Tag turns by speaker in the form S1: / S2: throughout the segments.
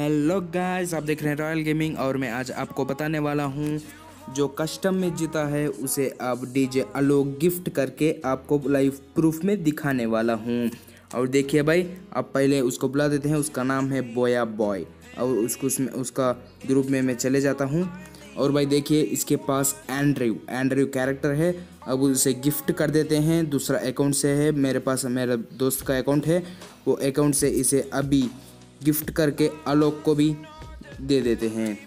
S1: Hello guys आप देख रहे हैं रॉयल गेमिंग और मैं आज आपको बताने वाला हूँ, जो कस्टम में जीता है, उसे आप डीजे आलोक गिफ्ट करके आपको लाइव प्रूफ में दिखाने वाला हूँ। और देखिए भाई आप पहले उसको बुला देते हैं, उसका नाम है बोया बॉय और उसको उसमें, उसका ग्रुप में मैं चले जाता हूँ। और भाई देखिए, इसके पास एंड्रयू एंड्रयू कैरेक्टर है। अब उसे गिफ्ट कर देते हैं, दूसरा अकाउंट से है। मेरे पास, मेरा दोस्त का अकाउंट है। वो अकाउंट से इसे अभी गिफ्ट करके आलोक को भी दे देते हैं।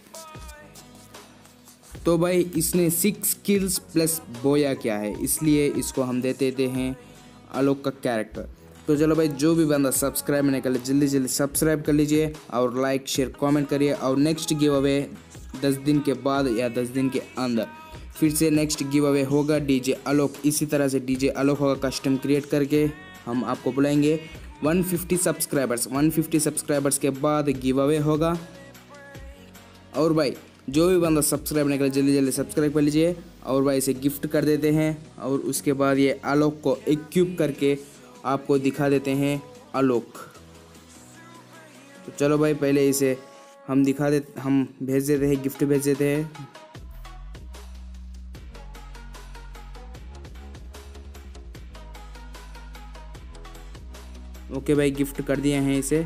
S1: तो भाई, इसने सिक्स किल्स प्लस बोया क्या है, इसलिए इसको हम दे देते हैं आलोक का कैरेक्टर तो चलो भाई, जो भी बंदा सब्सक्राइब नहीं कर ले जल्दी जल्दी सब्सक्राइब कर लीजिए और लाइक शेयर कमेंट करिए और नेक्स्ट गिव अवे दस दिन के बाद या दस दिन के अंदर। फिर से नेक्स्ट गिव अवे होगा डीजे आलोक। इसी तरह से डीजे आलोक होगा कस्टम क्रिएट करके हम आपको बुलाएँगे। 150 सब्सक्राइबर्स। 150 सब्सक्राइबर्स के बाद गिव अवे होगा। और भाई, जो भी बंदा सब्सक्राइब नहीं करे, जल्दी जल्दी सब्सक्राइब कर लीजिए। और भाई, इसे गिफ्ट कर देते हैं। और उसके बाद ये आलोक को इक्विप करके आपको दिखा देते हैं आलोक। तो चलो भाई, पहले इसे हम दिखा दे, हम भेज देते हैं, गिफ्ट भेज देते हैं। ओके भाई, गिफ्ट कर दिए हैं इसे।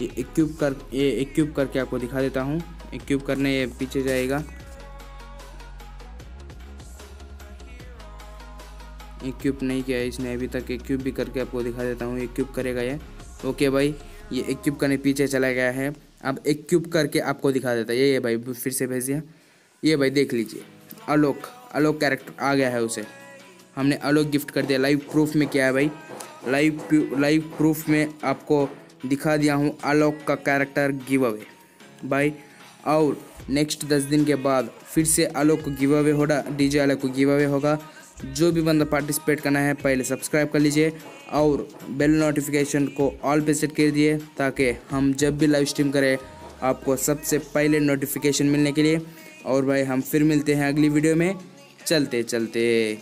S1: ये इक्विप कर, ये इक्विप करके आपको दिखा देता हूँ। इक्विप करने ये पीछे जाएगा। इक्विप नहीं किया है इसने, अभी तक इक्विप भी करके आपको दिखा देता हूँ। इक्विप करेगा ये। ओके भाई, ये इक्विप करने पीछे चला गया है। अब इक्विप करके आपको दिखा देता है। ये ये भाई, फिर से भेज दिया। ये भाई, देख लीजिए। आलोक आलोक कैरेक्टर आ गया है उसे। हमने आलोक गिफ्ट कर दिया। लाइव प्रूफ में क्या है भाई। लाइव लाइव प्रूफ में आपको दिखा दिया हूँ आलोक का कैरेक्टर गिव अवे भाई और नेक्स्ट दस दिन के बाद फिर से आलोक को गिव अवे होगा डीजे आलोक को गिव अवे होगा। जो भी बंदा पार्टिसिपेट करना है, पहले सब्सक्राइब कर लीजिए और बेल नोटिफिकेशन को ऑल पे सेट कर दिए ताकि हम जब भी लाइव स्ट्रीम करें, आपको सबसे पहले नोटिफिकेशन मिलने के लिए। और भाई, हम फिर मिलते हैं अगली वीडियो में। चलते चलते।